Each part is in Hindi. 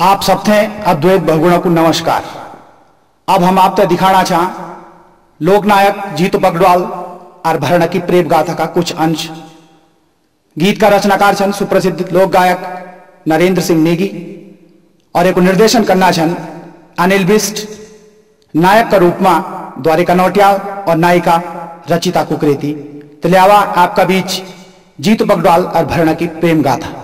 आप सब थे अद्वैत बहुगुण को नमस्कार। अब हम आप तक दिखाना चाह, लोकनायक जीतू बगडवाल और भरण की प्रेम गाथा का कुछ अंश। गीत का रचनाकार छन सुप्रसिद्ध लोक गायक नरेंद्र सिंह नेगी और एक निर्देशन करना छन अनिल बिस्ट नायक का रूप में द्वारिका नौटियाल और नायिका रचिता कुकरेती। तो आपका बीच जीतू बगडवाल और भरण की प्रेम गाथा।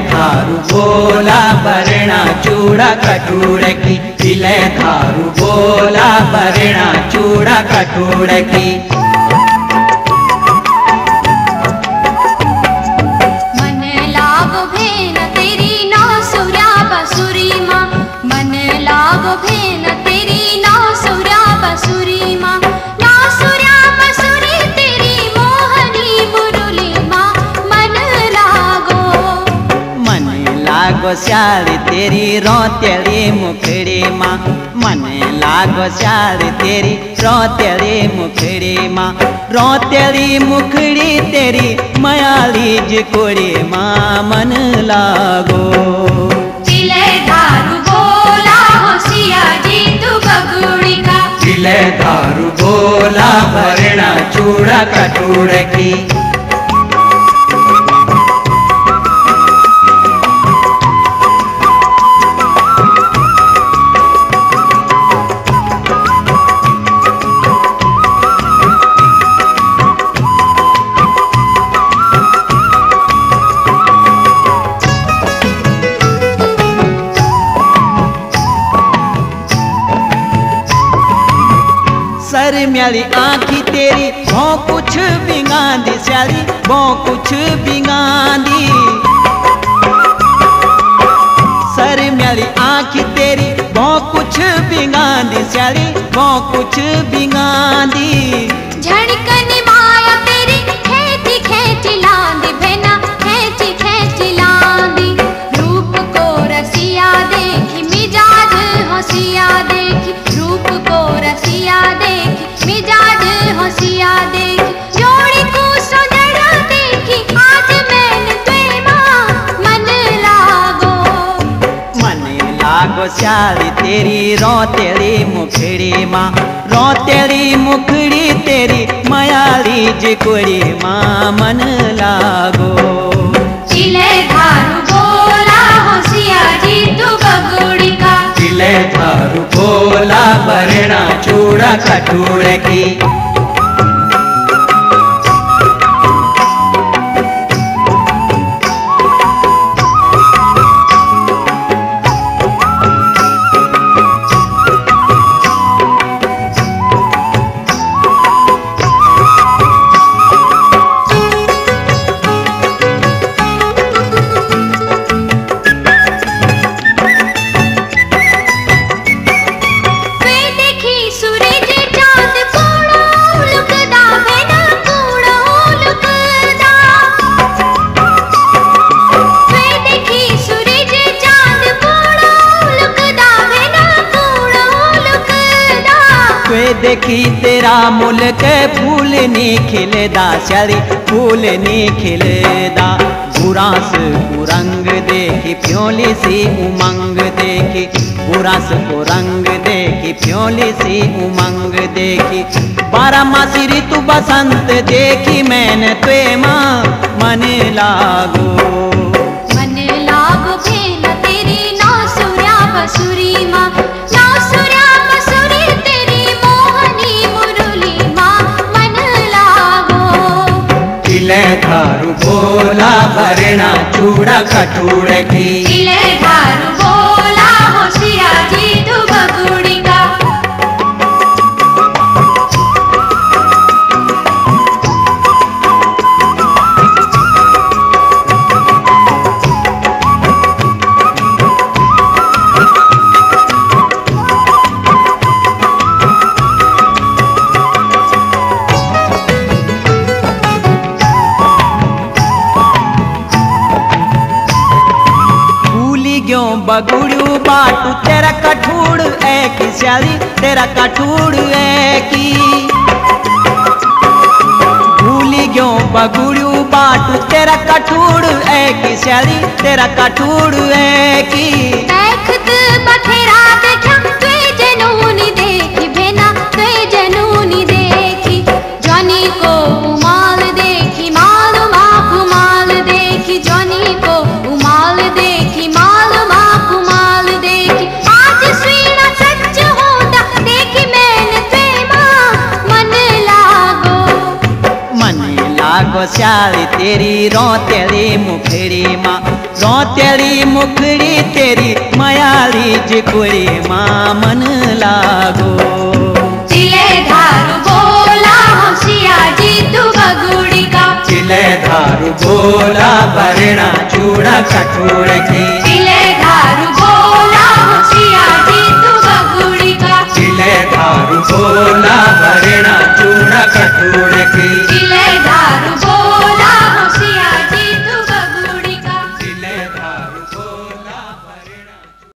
धारू बोला बरणा चूड़ा कटूर की। तिले धारू बोला बरणा चूड़ा कटूर की। લાગો શાળ તેરી રોતેળી મુખડી માં મને લાગો શાળ તેરી રોતેળી મુખડી માં રોતેળી મુખડી તેરી મયાળી જ કોડી માં મન લાગો तिले धारू बोला होशिया जी तू बगुड़ी का तिले दारू बोला भरणा चूड़ा कटूर की म्याली आँखी तेरी भौ कुछ बिगांदी स्याली भौ कुछ बिगांदी। सर म्याली आखी तेरी भौ कुछ बिगांदी स्याली भौ कुछ बिगांदी। સારી તેરી રોતેળી મુખડીમાં રોતેળી મુખડી તેરી મયાળી જ કોડીમાં મન લાગો ચિલે ધારું બોલા હોશિયારી તું બગુડી કા ચિલે ધારું બોલા પરણા ચૂડા કઠોળ કી लुकदा देखी तेरा मुल्क फूल नी खिलदा स्याली फूल नी खिलदा बुरास को रंग देखी, प्योली सी उमंग देखी। बुरास को रंग देखी, प्योली सी उमंग देखी। बारह मासी ऋतु बसंत देखी मैंने माँ मन लागो। तिले थारू बोला भरणा चूड़ा खटूड़ बगुड़ू बाटू, तेरा कठूड़ है स्याली, तेरा कठूड़ है की। भूली गयो बगुड़ू बाटू, तेरा कठूड़ है की तेरा कठूड़ है की। लागो स्याली तेरी रोतेली मुखड़ी माँ रोतेली मुखड़ी तेरी मयाली जिकुड़ी माँ मन लागो चिले धारू बोला होशिया जी तू बगुड़ी का चिले धारू बोला भरणा चूड़ा कठोर की चिले धारू बोला होशिया जी तू बगुड़ी का चिले धारू बोला